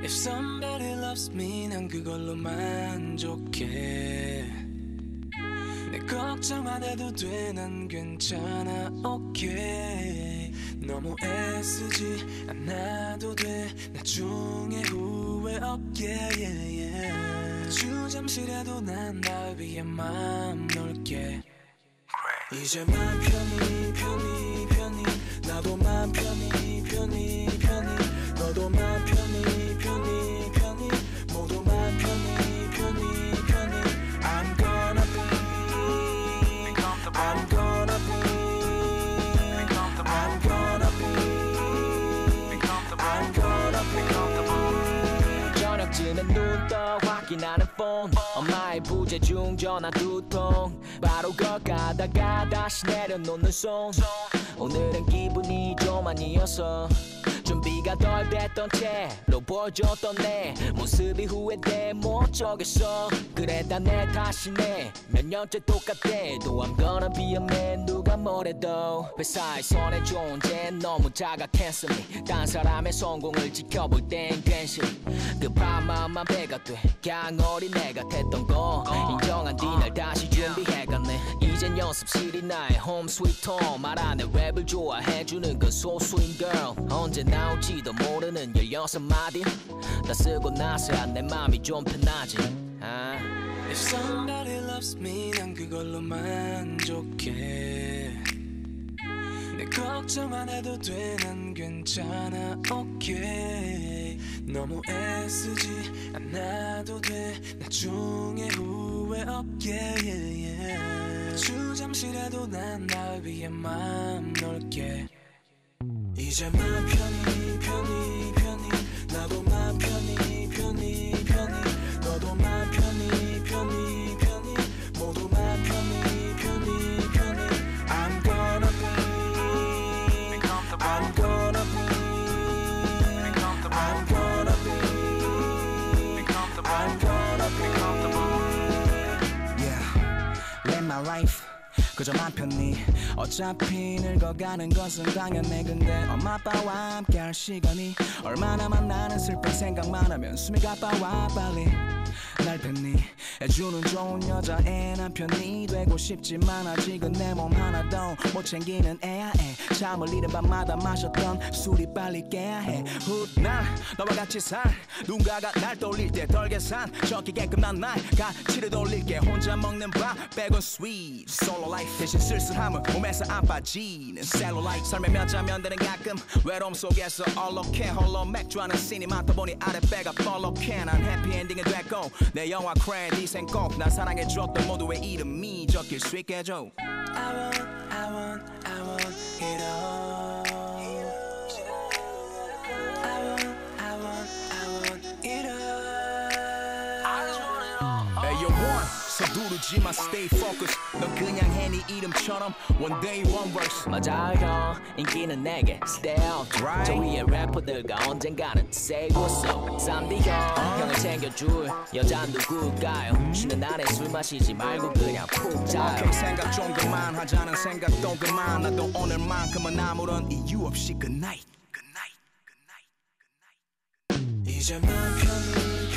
If somebody loves me 난 그걸로 만족해. 내 걱정 안 해도 돼 난 괜찮아 okay 너무 애쓰지 않아도 돼 나중에 후회 없게 yeah, yeah. 주 잠시라도 난날 위해 마음 놓을게. 이제 맘 편히 편히 편히. 나도 맘 편히 편히 편히. 너도 맘 편히 편히 눈떠 확인하는 폰 엄마의 부재 중 전화 두통. 바로 걸까다가 다시 내려놓는 손. 오늘은 기분이 좀 아니어서 준비가 덜 됐던 채로 보여줬던 내 모습이 후회돼 못 어쩌겠어. 그래 다내 탓이네. 몇 년째 똑같대 또 I'm gonna be a man 누가 뭐래도. 회사의 손에 존재 너무 자각했으니 딴 사람의 성공을 지켜볼 땐 괜시 급한 마음만 배가 돼. 그냥 어린애 같았던 거 이젠 연습실이 나의 홈 스위트 홈 말 안에 랩을 좋아해주는 그 소수인 girl. 언제 나올지도 모르는 16마디. 다 쓰고 나서야 내 맘이 좀 편하지. 아. If somebody loves me 난 그걸로 만족해 내 걱정 안 해도 돼 난 괜찮아 okay. 너무 애쓰지 않아도 돼. 나중에 후회 없게 yeah, yeah. 주 잠시라도 난 날 위해 마음 놓을게. 이제 맘 편히 편히 life. 그저 맘 편히. 어차피 늙어가는 것은 당연해. 근데 엄마 아빠와 함께 할 시간이 얼마나 많나는 슬픈 생각만 하면 숨이 가빠와 빨리 날 편히 해주는 좋은 여자애 남편이 되고 싶지만 아직은 내 몸 하나도 못 챙기는 애야 애 잠을 이른 밤마다 마셨던 술이 빨리 깨야 해. 훗날 너와 같이 살. 누군가가 날 떠올릴 때덜 계산. 적기게끔 난날 가치를 돌릴게. 혼자 먹는 밥 빼곤 sweet. Solo life. 대신 쓸쓸함은 몸에서 안 빠지는 셀룰라이트 삶의 몇 장면들은 가끔 외로움 속에서 얼룩해. 홀로 맥주 하는 씬이 많다 보니 아랫배가 뻘럭해. 난 해 피엔딩이 됐고 내 영화 크레딧엔 꼭나 사랑해줬던 모두의 이름이 적힐 수 있게 해줘 I want, I want, I want it all. I want, I want, I want it all. Hey, you want 서두르지 마 stay focused. 넌 그냥 해네 이름처럼 one day one verse. 맞아 형 인기는 내게 still. Right. 저 위에 래퍼들과 언젠가는 세고서 3D 형 형을 챙겨줄 여자 누굴까요. 쉬는 날에 술 마시지 말고 그냥 푹 자요. 오케이 생각 좀 그만 하자는 생각도 그만. 나도 오늘만큼은 아무런 이유 없이 good night good night good night 이제 맘 편히